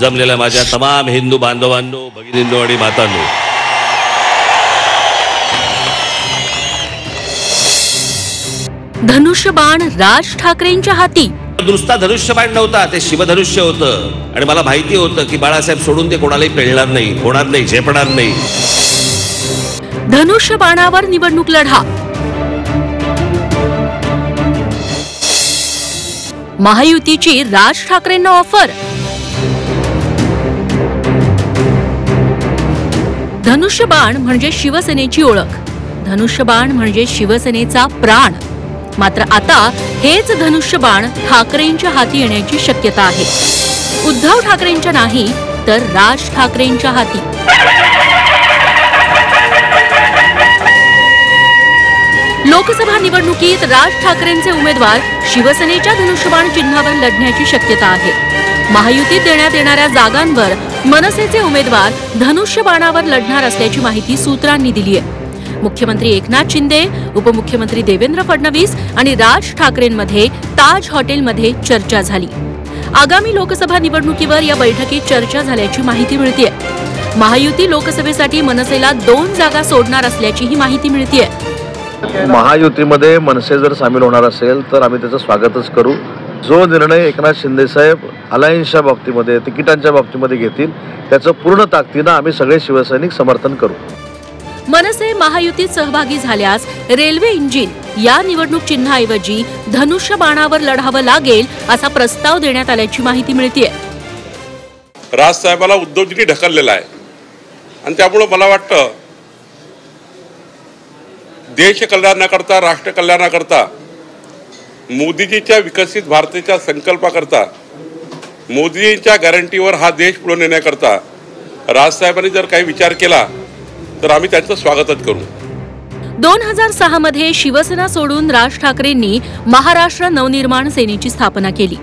जमलेल्या माझ्या तमाम हिंदू बांधवांनो भगिनींनो आणि मातांनो. धनुष्यबाण राज ठाकरेंच्या हाती. नुसता धनुष्यबाण नव्हता ते शिवधनुष्य होतं. आणि मला माहिती होतं की बाळासाहेब सोडून ते कोणालाही पेळणार नाही होणार नाही झेपणार नाही. धनुष्यबाणावर निवडणूक लढा. महायुतीची राज ठाकरेंना ऑफर. धनुष्यबाण म्हणजे शिवसेनेची ओळख. धनुष्यबाण म्हणजे शिवसेनेचा प्राण. मात्र आता हेच धनुष्यबाण ठाकरेंच्या हाती येण्याची शक्यता आहे. उद्धव ठाकरेंच्या नाही तर राज ठाकरेंच्या हाती. लोकसभा निवडणुकीत राज ठाकरेंचे उमेदवार शिवसेनेच्या धनुष्यबाण चिन्हावर लढण्याची शक्यता आहे. महायुतीत देण्यात येणाऱ्या जागांवर मनसेचे उमेदवार धनुष्यबाणावर लढणार असल्याची माहिती सूत्रांनी दिली आहे. मुख्यमंत्री एकनाथ शिंदे उपमुख्यमंत्री देवेंद्र फडणवीस आणि राज ठाकरेंमध्ये ताज हॉटेलमध्ये चर्चा झाली. आगामी लोकसभा निवडणुकीवर या बैठकीत चर्चा झाल्याची माहिती मिळतीये. महायुती लोकसभेसाठी मनसेला दोन जागा सोडणार असल्याचीही माहिती मिळतीये. महायुतीमध्ये मनसे जर सामील होणार असेल तर आम्ही त्याचं स्वागतच करू. जो निर्णय एकनाथ शिंदेसाहेब अलायन्सच्या बाबतीमध्ये तिकिटांच्या बाबतीमध्ये घेतील त्याचं पूर्ण ताकदीनं आम्ही सगळे शिवसैनिक समर्थन करू. मनसे महायुतीत सहभागी झाल्यास रेल्वे इंजिन या निवडणूक चिन्हाऐवजी धनुष्य बाणावर लढावं लागेल असा प्रस्ताव देण्यात आल्याची माहिती मिळतीये. राजसाहेबाला उद्धवजींनी ढकललेला आहे. आणि त्यामुळं मला वाटतं देश कल्याणाकरता राष्ट्र कल्याणाकरता मोदीजीच्या विकसित भारताच्या संकल्पाकरता मोदीजींच्या गॅरंटीवर हा देश पुढे नेण्याकरता राजसाहेबांनी जर काही विचार केला तर आम्ही त्यांचं स्वागतच करू. दोन हजार सहा मध्ये शिवसेना सोडून राज ठाकरेंनी महाराष्ट्र नवनिर्माण सेनेची स्थापना केली.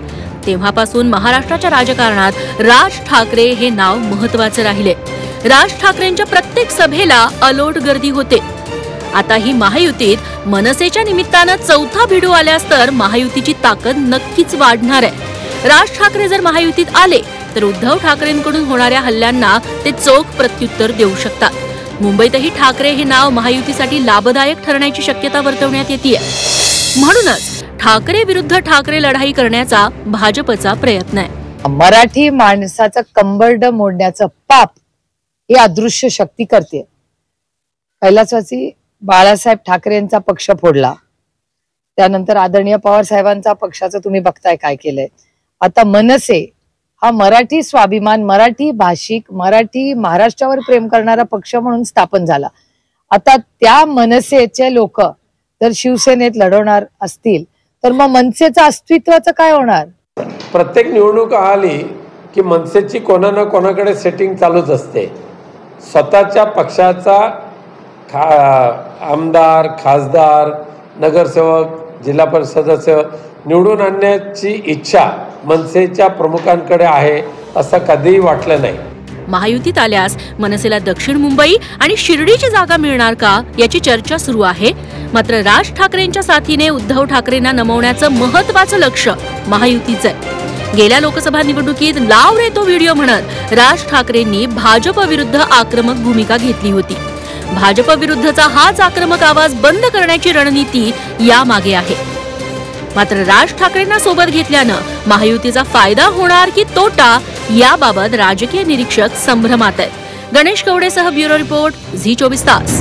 तेव्हापासून महाराष्ट्राच्या राजकारणात राज ठाकरे हे नाव महत्त्वाचे राहिले. राज ठाकरेंच्या प्रत्येक सभेला अलोट गर्दी होते. आता ही महायुतीत मनसेच्या निमित्तानं चौथा भिडू आल्यास तर महायुतीची ताकद नक्कीच वाढणार आहे. राज ठाकरे जर महायुतीत आले तर उद्धव ठाकरेंकडून होणाऱ्या हल्ल्यांना ते चोख प्रत्युत्तर देऊ शकतात. मुंबईतही ठाकरे हे नाव महायुतीसाठी लाभदायक ठरण्याची शक्यता वर्तवण्यात येते म्हणूनच ठाकरे विरुद्ध ठाकरे लढाई करण्याचा भाजपचा प्रयत्न आहे. मराठी माणसाचं कंबरड मोडण्याचं पाप ही अदृश्य शक्ती करते पहिलाच वाची बाळासाहेब ठाकरे यांचा पक्ष फोडला. त्यानंतर आदरणीय पवार साहेबांचा पक्षाचं तुम्ही बघताय काय केलंय. आता मनसे हा मराठी स्वाभिमान मराठी भाषिक मराठी महाराष्ट्रावर प्रेम करणारा पक्ष म्हणून स्थापन झाला. आता त्या मनसेचे लोक जर शिवसेनेत लढवणार असतील तर मग मनसेचं अस्तित्वाचं काय होणार? प्रत्येक निवडणूक आली की मनसेची कोणा ना कोणाकडे सेटिंग चालूच असते. स्वतःच्या पक्षाचा खा आमदार खासदार नगरसेवक जिल्हा परिषद सदस्य निवडून आणण्याची इच्छा मनसेच्या प्रमुखांकडे आहे असं कधीही वाटलं नाही. महायुतीत आल्यास मनसेला दक्षिण मुंबई आणि शिर्डीची जागा मिळणार का याची चर्चा सुरू आहे. मात्र राज ठाकरेंच्या साथीने उद्धव ठाकरेंना नमवण्याचं महत्वाचं लक्ष महायुतीचं आहे. गेल्या लोकसभा निवडणुकीत लाव रे तो व्हिडिओ म्हणत राज ठाकरेंनी भाजप विरुद्ध आक्रमक भूमिका घेतली होती. भाजप विरुद्धचा हाच आक्रमक आवाज बंद करण्याची रणनीती यामागे आहे. मात्र राज ठाकरेंना सोबत घेतल्यानं महायुतीचा फायदा होणार की तोटा याबाबत राजकीय निरीक्षक संभ्रमात आहेत. गणेश कवडेसह ब्युरो रिपोर्ट झी चोवीस तास.